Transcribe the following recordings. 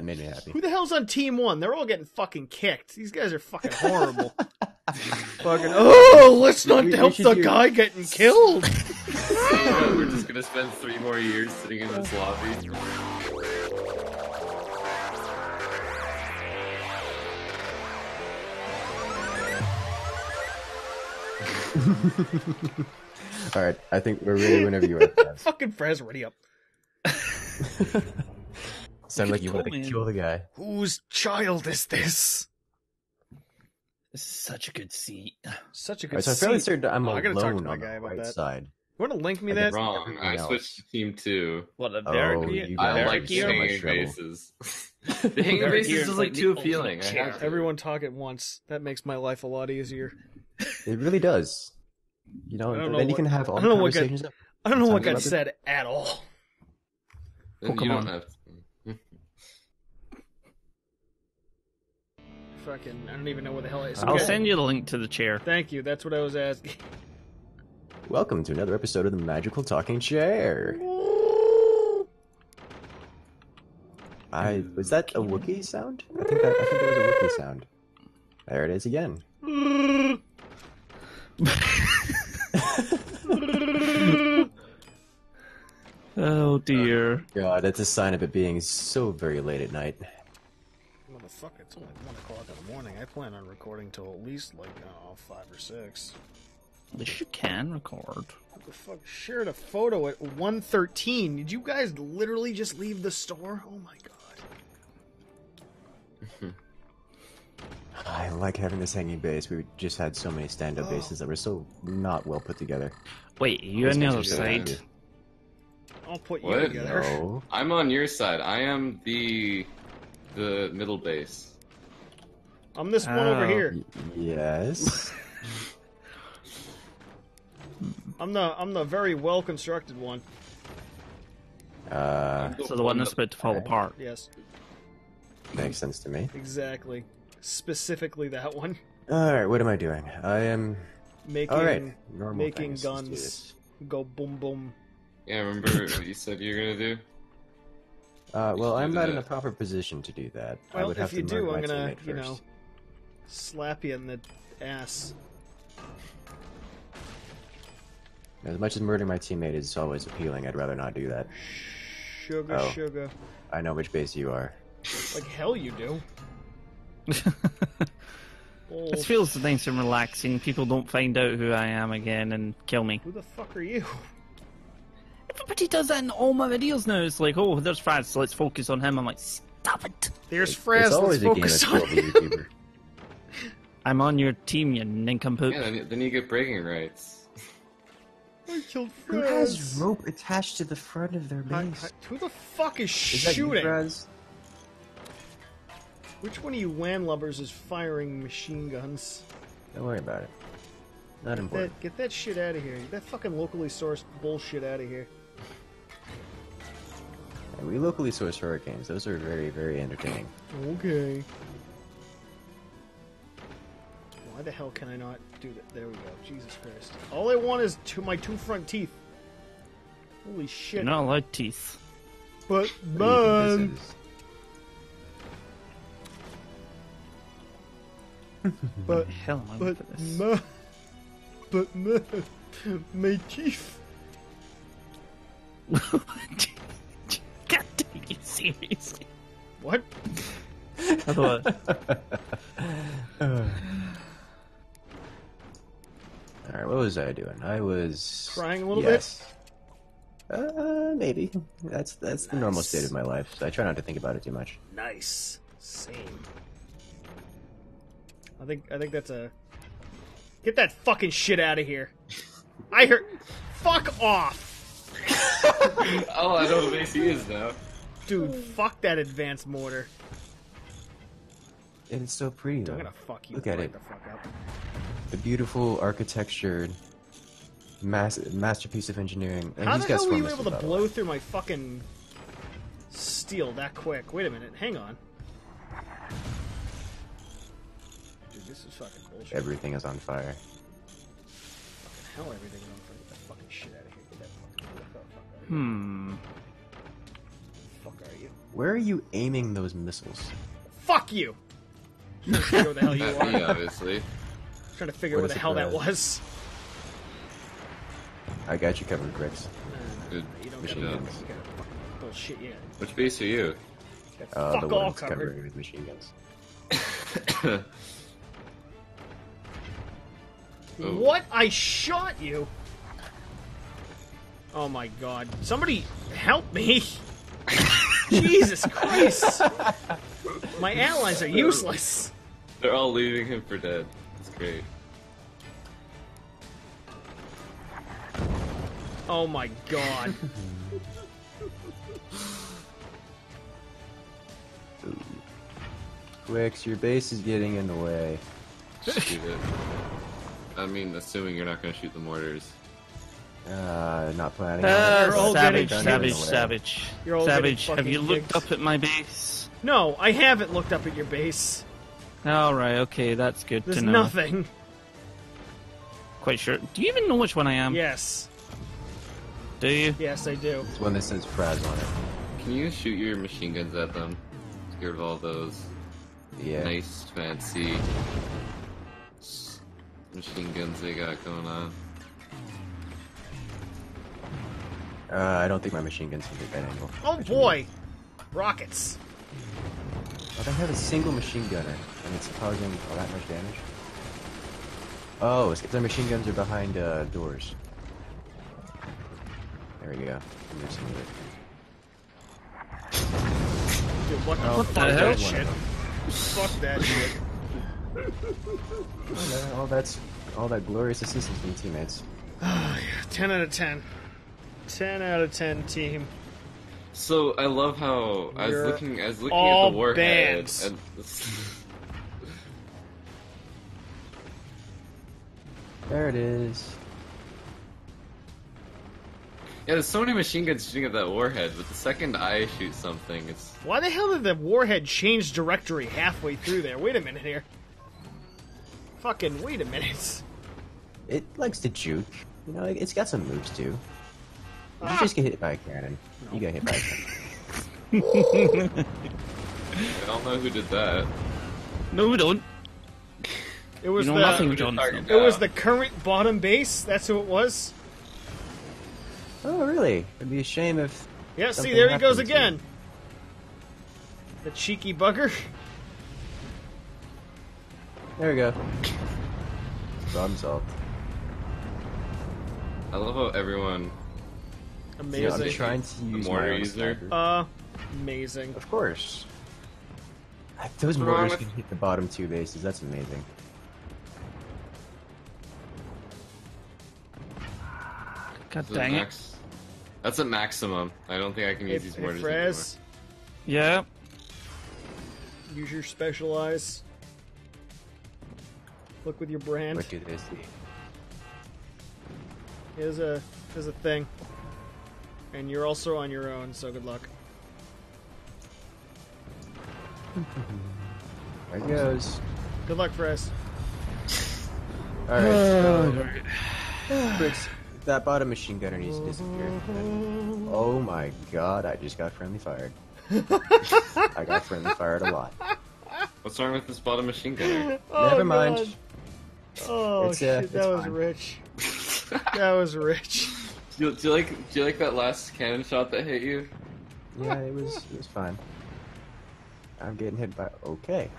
That made me happy. Who the hell's on team one? They're all getting fucking kicked. These guys are fucking horrible. fucking oh, let's not We- we help should the do- guy getting killed. So, we're just gonna spend three more years sitting in this lobby. All right, I think we're ready whenever you are. Fucking Fraz, ready up. Sound like you Cool, wanted to man. kill the guy. Whose child is this? This is such a good seat. Such a good right, so I'm fairly certain I'm Oh, I gotta talk to alone my on the guy about right that. side. You want to link me I that? Wrong. I else. switched to team two. What a Oh, you I Yeah, like so much hanging trouble. bases. the hanging Derek bases here is is like like too the appealing. I ultimate have chair. to. Everyone talk at once. That makes my life a lot easier. It really does. You know, I know then you what- can have all I the don't know what got- conversations. I don't know what got about it. said at all. Then oh, you Pokemon. don't have to. Fucking, I don't even know what the hell I is. I'll Okay. send you the link to the chair. Thank you. That's what I was asking. Welcome to another episode of the Magical Talking Chair. I was that a Wookiee sound? I think that I think that was a Wookiee sound. There it is again. Oh dear. God, that's a sign of it being so very late at night. Motherfucker, it's only 1 o'clock in the morning. I plan on recording till at least, like, oh, 5 or 6. At least you can record. What the fuck? Shared a photo at 1.13. Did you guys literally just leave the store? Oh my god. I like having this hanging base. We just had so many stand-up Oh. bases that were so not well put together. Wait, you Those on the other side? I'll put you together. No. I'm on your side. I am the the middle base. I'm this one over Oh. here. Yes. I'm the I'm the very well constructed one. Uh, So the one that's about to fall Alright. apart. Yes, makes sense to me. exactly. Specifically that one. All right, what am I doing? I am. Making All right, normal making things. Let's guns go boom boom. Yeah, remember what you said you were gonna do? Uh, well, I'm do not in a proper position to do that. I Well, would have if you to do, my I'm gonna, you know, slap you in the ass. As much as murdering my teammate is always appealing, I'd rather not do that. Sugar, Oh. sugar. I know which base you are. Like hell you do. Oh, This feels nice and relaxing. People don't find out who I am again and kill me. who the fuck are you? Everybody does that in all my videos now. It's like, oh, there's Faz, so let's focus on him. I'm like, stop it. There's it's Fraz. Let's a focus of on him. I'm on your team, you nincompoop. Yeah, then, then you get bragging rights. I killed Who has rope attached to the front of their Hi- base? hi- Who the fuck is, Is that you, shooting? Fraz? Which one of you landlubbers is firing machine guns? Don't worry about it. Not Get important. that, get that shit out of here. Get that fucking locally sourced bullshit out of here. And we locally source hurricanes. Those are very, very entertaining. Okay. Why the hell can I not do that? There we go. Jesus Christ. All I want is two, my two front teeth. Holy shit. You're not like teeth. But, What man. think this? But, Hell am I but, for this? man. But, man. My teeth. Can't take it seriously. What? Otherwise, Alright, what was I doing? I was Crying a little yes. bit. Uh, maybe. That's that's the normal state of my life. So I try not to think about it too much. Nice. Same. I think I think that's a Get that fucking shit out of here. I heard Fuck off. oh, I know who base he is now. Dude, fuck that advanced mortar. And it's so pretty I'm gonna fuck you Look at right it. the fuck up. The beautiful architectured mass- masterpiece of engineering. And How he's the got hell were you swarm able to blow way. through my fucking steel that quick? Wait a minute, hang on. Dude, this is fucking bullshit. Everything is on fire. Fucking hell, everything's on fire. Get that fucking shit out of here. Get that fucking get the fuck out of here. hmm. Fuck are you? Where are you aiming those missiles? Fuck you! Trying to figure where the hell you At me, are. obviously. Trying to figure What where is the it, hell that Brad? was. I got you covered, Grix. Good. You don't Machine got guns. you got bullshit yet. Which base are you? Got Uh, fuck the all ones covered. covered with machine guns. Oh. What? I shot you? Oh my god. Somebody help me! Jesus Christ! My allies are useless. They're all leaving him for dead. That's great. Oh my god. Grix, your base is getting in the way. Shoot it. I mean, assuming you're not going to shoot the mortars. Uh, not planning on Uh, it. You're savage, savage, savage. You're all savage, have you looked kicked. up at my base? No, I haven't looked up at your base. Alright, okay, that's good There's to know. nothing. Quite sure. Do you even know which one I am? Yes. Do you? Yes, I do. It's one that says Praz on it. Can you shoot your machine guns at them? To get of all those Yeah. nice, fancy machine guns they got going on. Uh, I don't think my machine guns can hit that angle. Oh boy! Rockets. Oh, they have a single machine gunner, and it's causing all that much damage. Oh, it's their machine guns are behind uh, doors. There we go. I'm missing it. Dude, what the Oh, fuck the hell? shit? Fuck that shit. Oh, no, all that's all that glorious assistance from teammates. Oh, yeah. 10 out of 10. 10 out of 10 team. So I love how I was You're looking. I was looking all at the warhead, bands. and There it is. yeah, there's so many machine guns shooting at that warhead. But the second I shoot something, it's Why the hell did the warhead change directory halfway through there? Wait a minute here. Fucking wait a minute. It likes to juke. You know, it's got some moves too. You just get hit by a cannon. You got hit by a cannon. I don't know who did that. No, we don't. It was You know the nothing, John. it was the current bottom base. That's who it was. Oh, really? It'd be a shame if. Yeah, see there he goes happened to again. The cheeky bugger. There we go. Problem solved. I love how everyone. You know, Amazing. I'm trying to use mortar my own user. Uh, amazing. Of course. Those What's mortars can hit the bottom two bases. That's amazing. God Is it dang it. That's a maximum. I don't think I can Hey, use these hey, mortars Frez, Yeah. use your special eyes. Look with your brand. What do they see? Here's a here's a thing. And you're also on your own, so good luck. There it goes. Good luck, Frez. Alright, so. Bricks, that bottom machine gunner needs to disappear. Oh my god, I just got friendly fired. I got friendly fired a lot. What's wrong with this bottom machine gunner? Never mind. God. Oh It's, uh, shit, that was fine. rich. That was rich. Do, you, do you like do you like that last cannon shot that hit you? Yeah, it was it was fine. I'm getting hit by okay.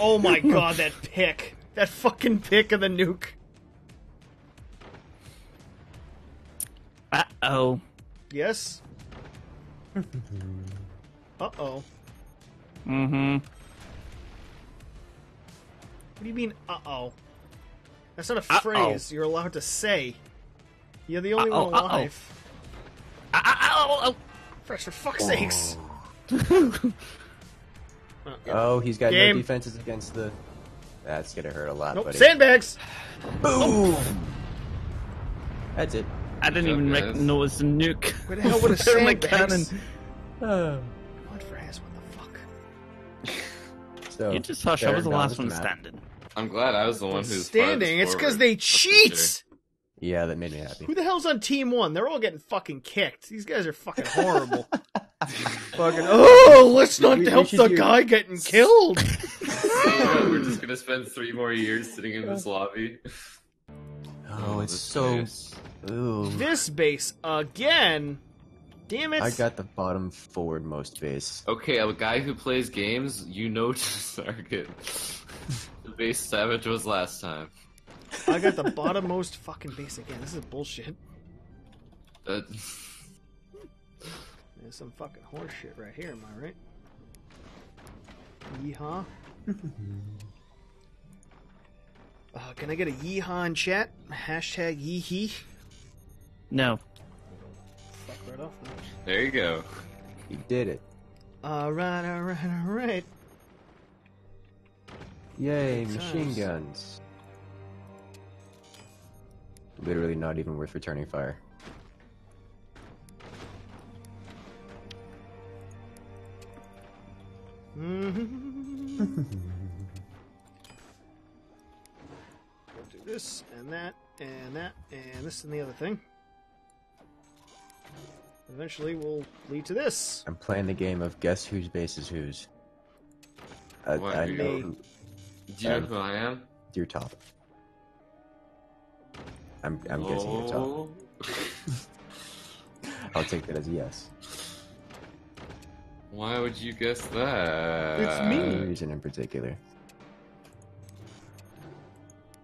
Oh my god, that pick. That fucking pick of the nuke. Uh oh. Yes? uh oh. Mm hmm. What do you mean, uh oh? That's not a Uh-oh. phrase you're allowed to say. You're the only Uh-oh, one uh-oh. alive. Uh, uh, uh, oh, oh, Fresh, for fuck's sakes. Uh, yeah. Oh, he's got Game. no defenses against the. That's gonna hurt a lot, Nope, buddy. sandbags! Boom! Oh. That's it. I didn't Good even job, rec- guys. know it was a nuke. Where the hell would a They're my sandbags? cannon. Oh. What for ass? What the fuck? So You just hush. I was the last one standing. I'm glad I was the one who's Standing. It's because they cheat! Yeah, that made me happy. Who the hell's on team one? They're all getting fucking kicked. These guys are fucking horrible. Fucking. Oh, let's not We- we help should the do- guy getting killed. So, we're just gonna spend three more years sitting in this lobby. Oh, it's this so. place. Ooh. this base again. Damn it! I got the bottom forward most base. Okay, a guy who plays games, you know to target. the base Savage was last time. I got the bottommost fucking base again. This is bullshit. Uh, There's some fucking horse shit right here. Am I right? Yeehaw. uh, can I get a yeehaw in chat? Hashtag yeehee. No. Fuck right off. man. there you go. You did it. Alright, alright, alright. Yay, Good machine times. guns. Literally not even worth returning fire. Do this and that and that and this and the other thing. Eventually, will lead to this. I'm playing the game of guess whose base is whose. I, What, I you- know Me. who, Do you know Um, who I am? you're top. I'm, I'm guessing you're top. Oh. I'll take that as a yes. Why would you guess that? It's me. No reason in particular.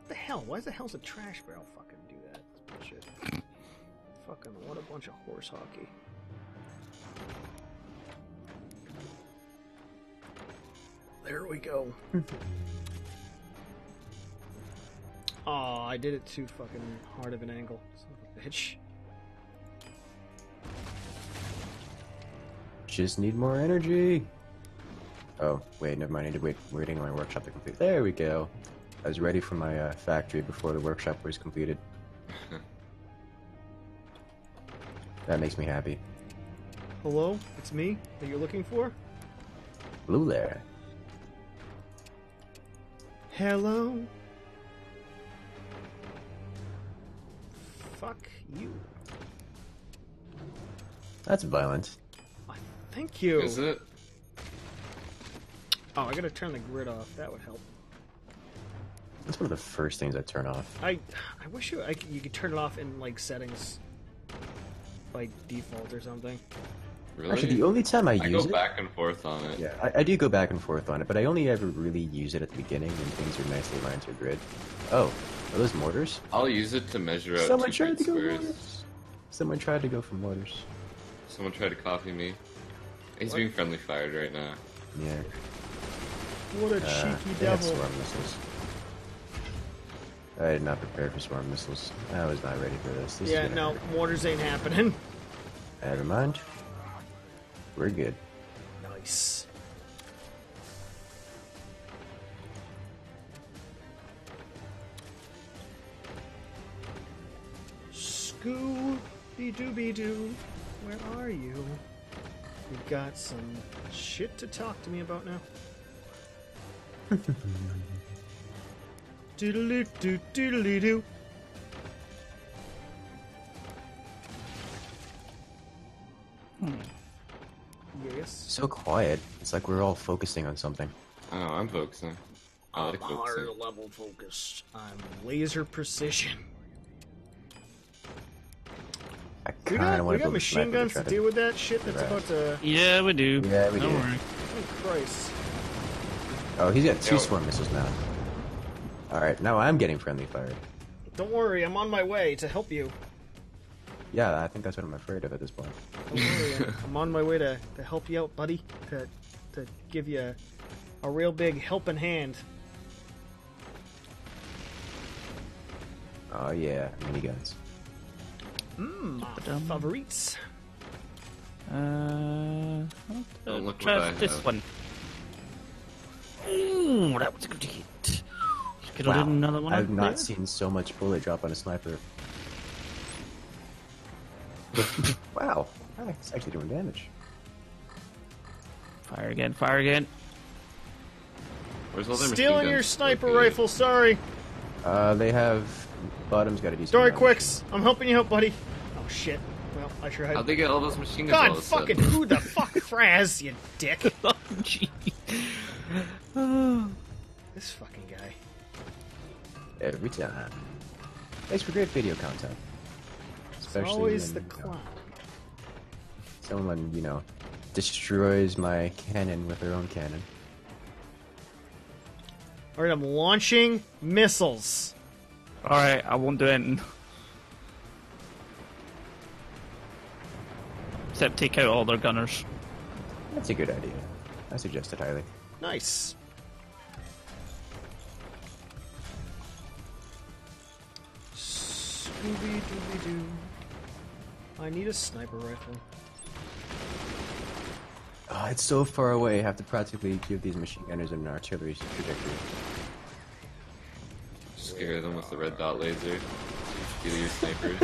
What the hell? Why the hell's a trash barrel fucking do that? That's bullshit. fucking what a bunch of horse hockey. There we go. Aw, I did it too fucking hard of an angle. Son of a bitch. Just need more energy. Oh, wait, never mind. I need to wait, waiting on my workshop to complete. There we go. I was ready for my uh, factory before the workshop was completed. that makes me happy. Hello? It's me that you're looking for? Blue there. Hello? Fuck you. That's violent. Thank you. Is it? Oh, I gotta turn the grid off. That would help. That's one of the first things I turn off. I I wish you I, c- you could turn it off in like settings by default or something. Really? Actually, the only time I, I use go it, back and forth on it. yeah, I, I do go back and forth on it, but I only ever really use it at the beginning when things are nicely aligned to a grid. Oh, are those mortars? I'll use it to measure out Someone two tried to go squares. mortars. Someone tried to go for mortars. Someone tried to copy me. He's What? being friendly fired right now. Yeah. What a Uh, cheeky they had devil. swarm missiles. I did not prepare for swarm missiles. I was not ready for this. this Yeah, no, hurt. mortars ain't happening. Never mind. We're good. Nice. Scooby Dooby Doo, where are you? You got some shit to talk to me about now? Doodle doo doodle doo. Yes. So quiet. It's like we're all focusing on something. I know, I'm focusing. I like I'm higher focusing. level focused. I'm laser precision. We got, we to got machine guns to to- deal with that shit that's Right. about to. Yeah, we do. Yeah, we Don't do. worry. Oh, Christ. Oh, he's got two Yo. swarm missiles now. Alright, now I'm getting friendly fire. Don't worry, I'm on my way to help you. Yeah, I think that's what I'm afraid of at this point. Don't worry, I'm, I'm on my way to, to help you out, buddy. To to give you a, a real big helping hand. Oh yeah, miniguns. Mmm, my Ba-dum. favorites. Uh, I'll, look try this have. one. Ooh, that was a good hit. Could Wow, another one. I've not there. seen so much bullet drop on a sniper. wow, it's actually doing damage. Fire again, fire again. Where's all their Stealing your sniper located? rifle, sorry. Uh, they have bottom's got a decent. Sorry, amount. Quicks. I'm helping you out, buddy. Oh, shit. Well, I sure had. How'd they get all those machine guns God of a fucking who the fuck Fraz, you dick. Oh, gee. This fucking guy. Every time. Thanks for great video content. It's Especially always the when, you know, clown. someone, you know, destroys my cannon with their own cannon. Alright, I'm launching missiles. Alright, I won't do anything. Except take out all their gunners. That's a good idea. I suggest it highly. Nice. Scooby Dooby Doo. I need a sniper rifle. Oh, it's so far away. I have to practically give these machine gunners an artillery trajectory. Scare them with the red dot laser. Steal your snipers.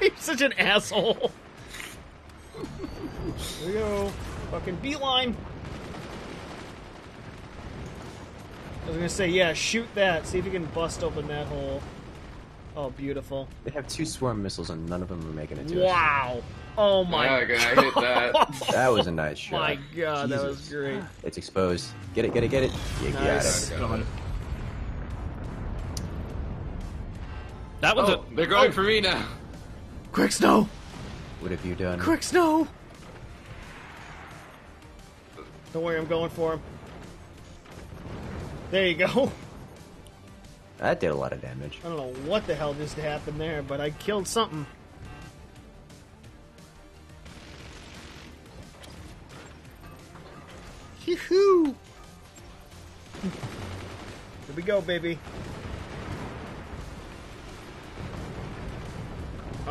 You're such an asshole. Here we go. Fucking beeline. I was gonna say, yeah, shoot that. See if you can bust open that hole. Oh, beautiful. They have two swarm missiles and none of them are making it to us. Wow. Oh my yeah, I hit that. That was a nice shot. my god, that was great. It's exposed. Get it, get it, get it. You Nice. got it. Got it. That was Oh, they're going oh. for me now. Quick snow! What have you done? Quick snow! Don't worry, I'm going for him. There you go. That did a lot of damage. I don't know what the hell just happened there, but I killed something. Yoo-hoo! Here we go, baby.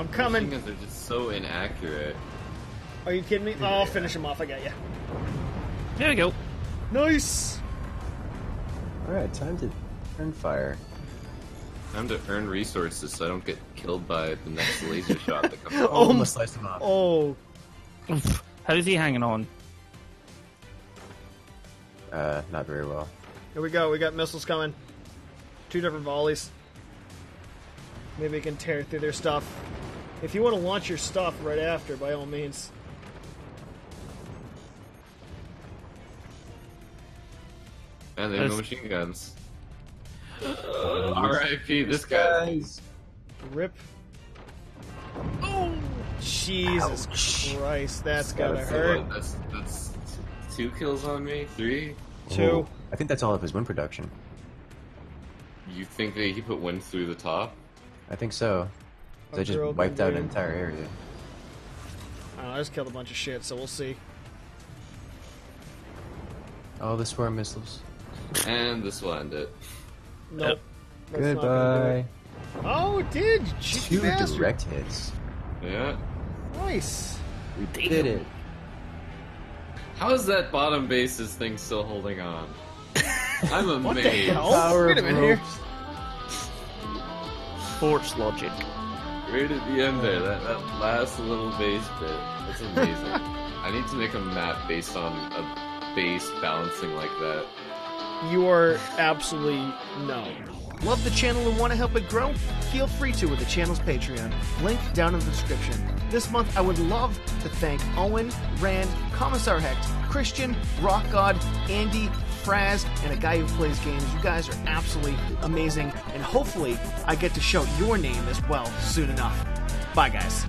I'm Machine coming. they're just so inaccurate. Are you kidding me? Oh, I'll finish him off. I got you. a. There we go. Nice. Alright, time to turn fire. Time to earn resources so I don't get killed by the next laser shot that comes. Oh, Oh, almost sliced him off. Oh, How's he hanging on? Uh, not very well. here we go. We got missiles coming. Two different volleys. Maybe we can tear through their stuff. If you want to launch your stuff right after, by all means. And they have no machine guns. R.I.P. This guy. Guys. Rip. Oh, Jesus Christ, that's gotta gotta hurt. That's that's two kills on me. Three. Two. Oh, I think that's all of his wind production. You think that he put wind through the top? I think so. So I just wiped out an entire area. I, know, I just killed a bunch of shit, so we'll see. All the swarm missiles. And this will end it. Nope. That's not it. Goodbye. Oh, it did! you cheeky Two bastard. direct hits. Yeah. Nice. We Damn. did it. How is that bottom bases thing still holding on? I'm amazed. What the hell? Power Wait a minute here. Force logic. Right at the end there, that, that last little base bit. That's amazing. I need to make a map based on a base balancing like that. You are absolutely no. Love the channel and want to help it grow? Feel free to with the channel's Patreon. Link down in the description. This month, I would love to thank Owen, Rand, Commissar Hecht, Christian, Rock God, Andy, Fraz, and a guy who plays games. You guys are absolutely amazing, and hopefully, I get to shout your name as well soon enough. Bye, guys.